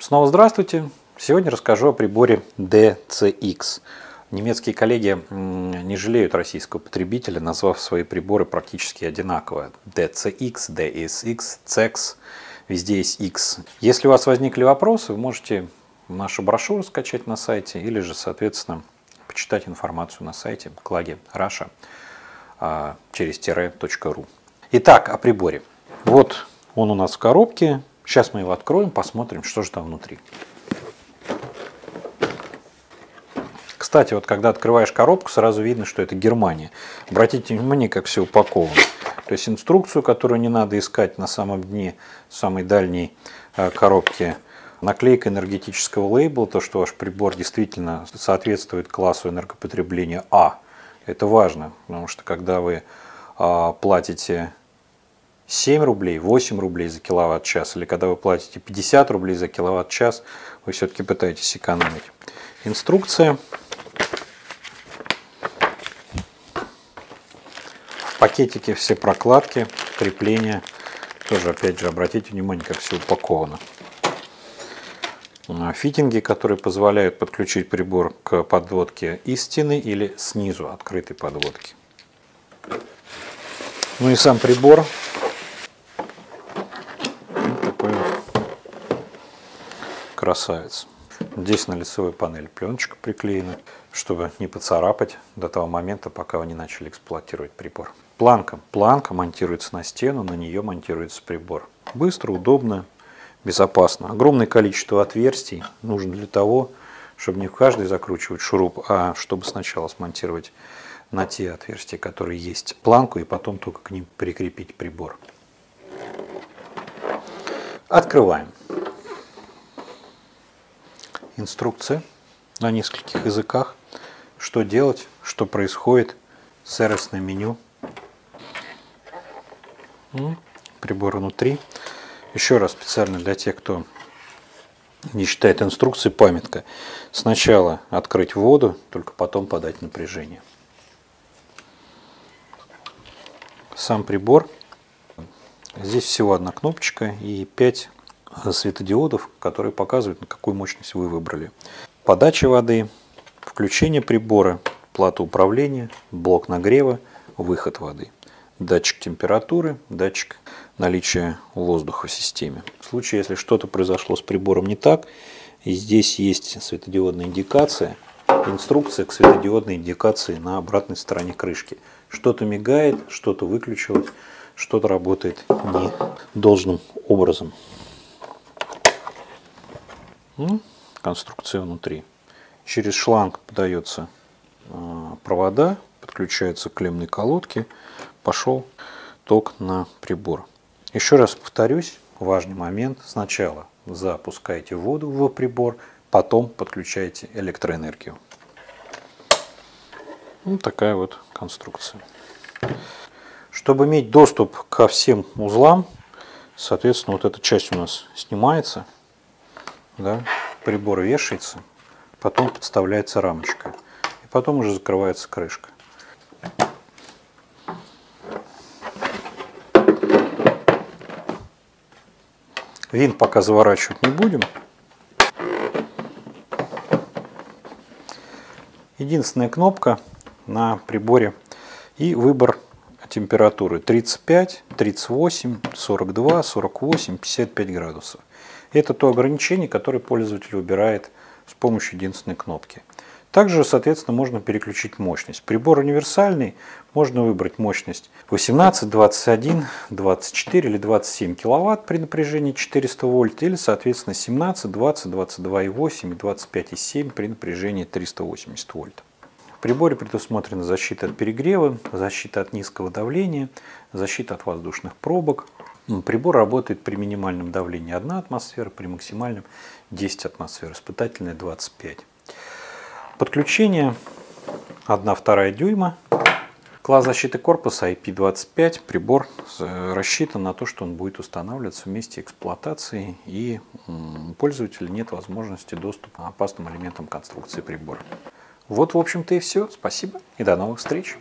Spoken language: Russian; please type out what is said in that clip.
Снова здравствуйте! Сегодня расскажу о приборе DCX. Немецкие коллеги не жалеют российского потребителя, назвав свои приборы практически одинаково. DCX, DSX, CEX, везде есть X. Если у вас возникли вопросы, вы можете нашу брошюру скачать на сайте или же, соответственно, почитать информацию на сайте Клаги Раша через тире.ру. Итак, о приборе. Вот он у нас в коробке. Сейчас мы его откроем, посмотрим, что же там внутри. Кстати, вот когда открываешь коробку, сразу видно, что это Германия. Обратите внимание, как все упаковано. То есть инструкцию, которую не надо искать на самом дне самой дальней э, коробки, наклейка энергетического лейбла, то, что ваш прибор действительно соответствует классу энергопотребления А. Это важно, потому что когда вы а, платите 7 рублей, 8 рублей за киловатт-час, или когда вы платите 50 рублей за киловатт-час, вы все-таки пытаетесь экономить. Инструкция. В пакетике все прокладки, крепления. Тоже, опять же, обратите внимание, как все упаковано. А, фитинги, которые позволяют подключить прибор к подводке из стены или снизу открытой подводки. Ну и сам прибор красавец. Здесь на лицевой панели пленочка приклеена, чтобы не поцарапать до того момента, пока вы не начали эксплуатировать прибор. Планка. Планка монтируется на стену, на нее монтируется прибор. Быстро, удобно, безопасно. Огромное количество отверстий нужно для того, чтобы не в каждый закручивать шуруп, а чтобы сначала смонтировать на те отверстия, которые есть планку, и потом только к ним прикрепить прибор. Открываем инструкция на нескольких языках, что делать, что происходит, сервисное меню, прибор внутри. Еще раз специально для тех, кто не читает инструкции, памятка. Сначала открыть воду, только потом подать напряжение. Сам прибор. Здесь всего одна кнопочка и 5 светодиодов, которые показывают, на какую мощность вы выбрали. Подача воды, включение прибора, плата управления, блок нагрева, выход воды. Датчик температуры, датчик наличия воздуха в системе. В случае, если что-то произошло с прибором не так, и здесь есть светодиодная индикация, инструкция к светодиодной индикации на обратной стороне крышки. Что-то мигает, что-то выключилось, что-то работает не должным образом. Конструкция внутри. Через шланг подается а, провода, подключаются клеммные колодки, пошел ток на прибор. Еще раз повторюсь, важный момент. Сначала запускаете воду в прибор, потом подключаете электроэнергию. Вот ну, такая вот конструкция. Чтобы иметь доступ ко всем узлам, соответственно, вот эта часть у нас снимается – да, прибор вешается, потом подставляется рамочка, и потом уже закрывается крышка. Винт пока заворачивать не будем. Единственная кнопка на приборе и выбор температуры 35, 38, 42, 48, 55 градусов. Это то ограничение, которое пользователь выбирает с помощью единственной кнопки. Также, соответственно, можно переключить мощность. Прибор универсальный, можно выбрать мощность 18, 21, 24 или 27 киловатт при напряжении 400 вольт или, соответственно, 17, 20, 22,8 и 25,7 при напряжении 380 вольт. Приборе предусмотрена защита от перегрева, защита от низкого давления, защита от воздушных пробок, Прибор работает при минимальном давлении 1 атмосфера, при максимальном 10 атмосфер, испытательное 25. Подключение 1,2 дюйма. Класс защиты корпуса IP25. Прибор э, рассчитан на то, что он будет устанавливаться в месте эксплуатации и у пользователя нет возможности доступа к опасным элементам конструкции прибора. Вот, в общем-то, и все. Спасибо и до новых встреч.